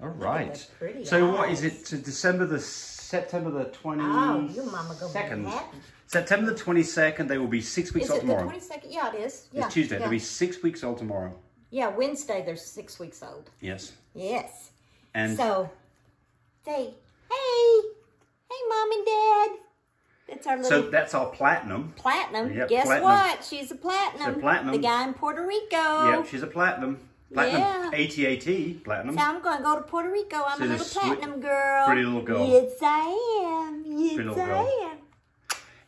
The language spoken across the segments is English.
All pretty So what eyes. is it? To December the September the twenty Oh, your mama gonna second. September the twenty second. They will be six weeks Is old it the tomorrow. 22nd? Yeah, it is. Yeah. It's Tuesday. Yeah. They'll be six weeks old tomorrow. yeah, Wednesday they're six weeks old. Yes. Yes. And So, say, hey, hey, mom and dad. That's our little so that's our platinum. platinum. Yep, Guess platinum. what? She's a platinum. She's a platinum. The guy in Puerto Rico. Yep, she's a platinum. Platinum. Yeah. ATAT platinum. So I'm going to go to Puerto Rico. I'm She's a little platinum girl. pretty little girl. Yes, I am. Yes, Pretty little I am.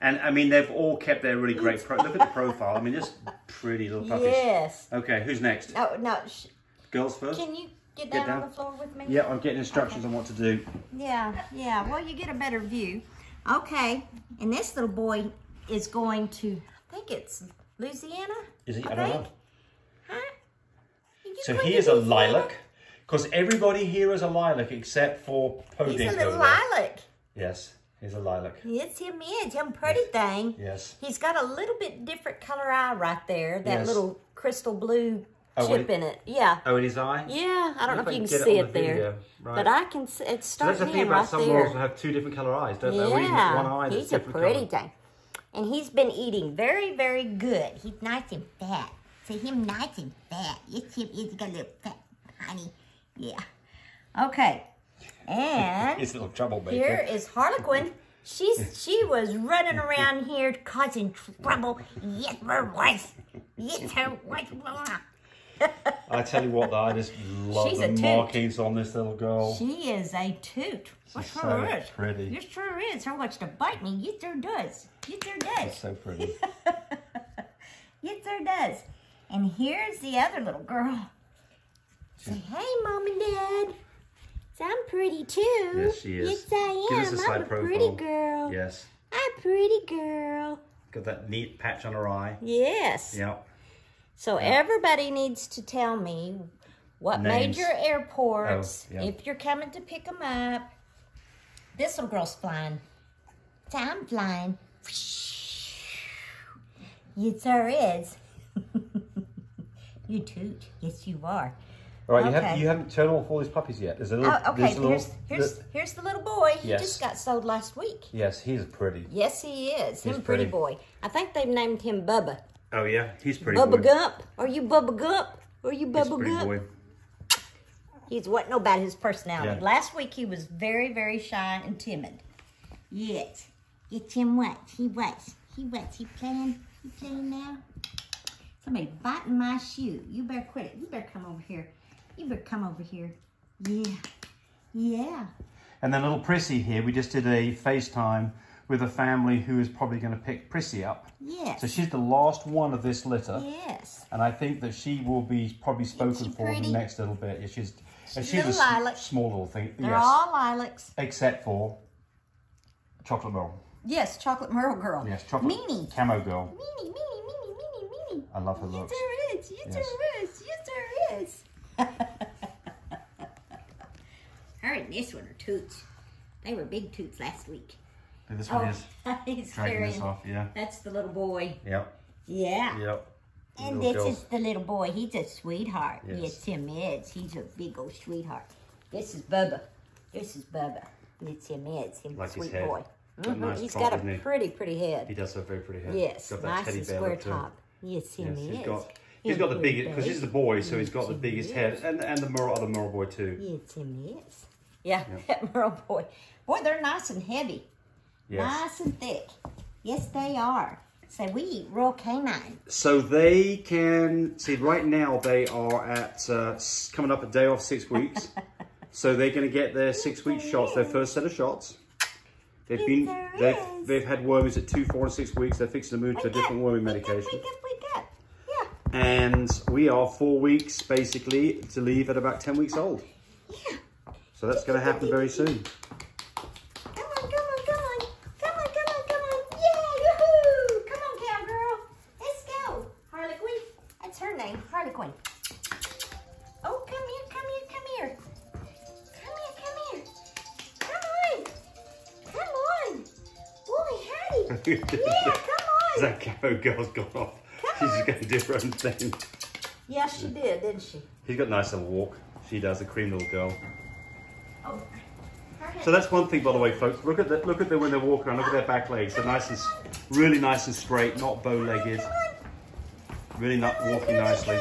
And I mean, they've all kept their really great. Pro- look at the profile. I mean, just pretty little puppies. Yes. Okay, who's next? No, no. Sh- Girls first. can you get Get down, down. on the floor with me? Yeah, I'm getting instructions on what to do. Yeah, yeah. Well, you get a better view. Okay, and this little boy is going to, I think it's Louisiana. Is he? I I don't think. know. So he is a lilac, because everybody here is a lilac except for Podink He's a little lilac. Yes, he's a lilac. Yes, him is. Him pretty thing. Yes. He's got a little bit different color eye right there. That Yes. little crystal blue Oh, chip he- in it. Yeah. Oh, in his eye. Yeah, I don't know if you can see it the there. Right. But I can see it's So that's starting the thing in about right some there. wolves have two different color eyes, don't they? Yeah, one eye he's a pretty colour. thing. And he's been eating very, very good. He's nice and fat. See him nice and fat. Yes, him is a little fat, honey. Yeah. Okay. And He's a little troublemaker. here is Harlequin. She's she was running around here causing trouble. Yes, her was. Yes, her was. I tell you what, though, I just love She's the markings on this little girl. She is a toot. What She's sure so is. pretty. You sure is. Her wants to bite me. Yes, sure does. Yes, sure does. It's so pretty. Yes, sir does. And here's the other little girl. Say, hey, mom and dad. So I'm pretty too. Yes, she is. Yes, I Give am. us a I'm a profile. pretty girl. yes. I'm a pretty girl. Got that neat patch on her eye. Yes. Yeah. So everybody needs to tell me what Names. major airports, Oh, yeah. if you're coming to pick them up. This little girl's flying. So I'm flying. Yes, sir is. you toot. Yes, you are. All right, you, haven't, you haven't shown off all these puppies yet. There's a little. Oh, okay, there's a little, here's here's here's the little boy. He Yes. just got sold last week. yes, he's pretty. Yes, he is. Him He's pretty pretty. boy. I think they've named him Bubba. Oh yeah, he's pretty. Bubba boy. Gump. Are you Bubba Gump? Are you He's Bubba pretty Gump? boy. He's what know about his personality. Yeah. Last week he was very, very shy and timid. Yes. It's him what? He what? He what? He playing? He playing now? Somebody biting my shoe. You better quit it. You better come over here. You better come over here. Yeah. Yeah. And then little Prissy here, we just did a FaceTime with a family who is probably going to pick Prissy up. Yes. So she's the last one of this litter, yes. and I think that she will be probably spoken for in the next little bit. Yeah, she's She's she's a lilac. small little thing. They're yes, all lilacs. except for chocolate Merle. Yes, chocolate merle girl. Yes, chocolate Meanie. camo girl. Meanie, meanie, I love her Yes, looks. there is. Yes, Yes. there is. Yes, there is. Her and this one are toots. They were big toots last week. And This one is he's dragging this off. Yeah. That's the little boy. Yep. Yeah. Yep. And this girls. is the little boy. He's a sweetheart. Yes. Yes, him is. He's a big old sweetheart. This is Bubba. This is Bubba. It's him is. Him Like his sweet head. boy. A Mhm. nice He's top, got a he? pretty, pretty head. He does have a very pretty head. Yes, nice and square top. Yes, him Yes, is. he's got. He's got the biggest because he's the boy, so he's got the biggest head, and and the Merle, other Merle boy too. Yes, him is. Yeah, that Merle boy. Boy, they're nice and heavy. Yes. Nice and thick. Yes, they are. So we eat Royal Canin. So they can see right now they are at uh, coming up a day off six weeks. so they're going to get their six week shots, their first set of shots. They've been they've is. they've had wormies at two, four, and six weeks. They're fixing to move to a different worming medication. Wake up, wake up. Yeah. And we are four weeks basically to leave at about ten weeks old. Yeah. So that's going to happen very soon. Come on, come on, come on. Come on, come on, come on. Yeah, yoo-hoo. Come on, cowgirl. Let's go. Harlequin. That's her name, Harlequin. Oh, come here, come here, come here. Come here, come here. Come on. Come on. Boy, howdy. Yeah, come on. that camo girl's gone off. She's just going to do her own thing. Yeah, she did, didn't she? He's got a nice little walk. She does, a cream little girl. Oh. So that's one thing, by the way, folks. Look at the, look at them when they're walking around. Look at their back legs. They're nice and really nice and straight, not bow-legged. Really not walking nicely.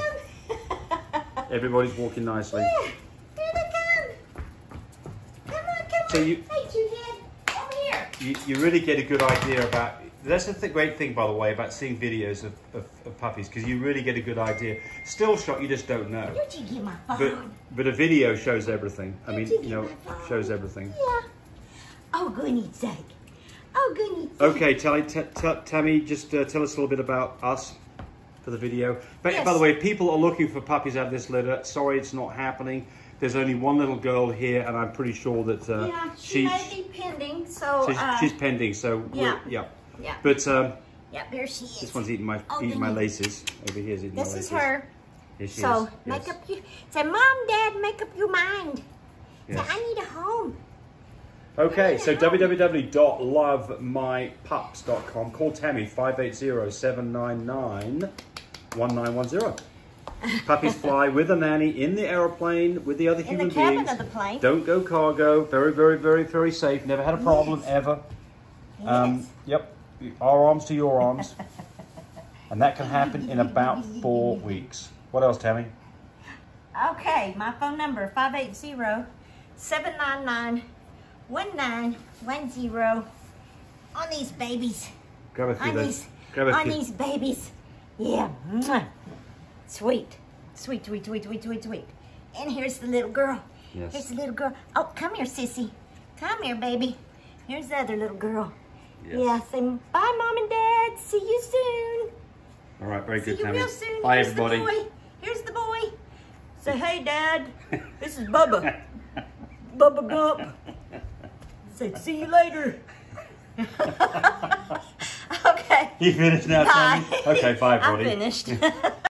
Everybody's walking nicely. Yeah, here they come. Come on, come So on. you- Hey, two head, over here. You, you really get a good idea about. That's the th- great thing, by the way, about seeing videos of, of, of puppies because you really get a good idea. Still shot, you just don't know. Where'd get my phone? But but a video shows everything. I mean, you know, shows everything. Yeah. Oh, goodness sake. Oh, goodness sake. Okay, Tally, t- t- Tami, just uh, tell us a little bit about us for the video. But Yes. by the way, people are looking for puppies out of this litter. Sorry, it's not happening. There's only one little girl here, and I'm pretty sure that uh, yeah, she, may be pending, so, she's, uh, she's pending. So yeah. yeah. Yeah. But um, yeah, there she is. this one's eating my Oh, eating my laces. Over here's eating This my is her. Here she So, is. make yes. up your, say, Mom, Dad, make up your mind. Yes. Say, I need a home. Okay, so www.lovemypups.com. Call Tami 580-799-1910. Puppies fly with a nanny in the aeroplane with the other In the human cabin beings. of the plane. Don't go cargo. Very, very, very, very safe. Never had a problem Yes. ever. Um, yep. Our arms to your arms. and that can happen in about four weeks. What else, Tami? Okay, my phone number 580-799-1910 on these babies. Grab a few On these, Grab a on these babies. Yeah. Sweet. Sweet, sweet, sweet, sweet, sweet, sweet. And here's the little girl. Yes. Here's the little girl. Oh, come here, sissy. Come here, baby. Here's the other little girl. Yes. Yeah, say bye, mom and dad. See you soon. All right, very See good, you Tami. real soon. Bye, Here's everybody. the boy. Here's the boy. Say, hey, Dad. This is Bubba. Bubba Gump. Say, see you later. okay. You finished now, Bye. Tami? Okay, bye, I'm finished.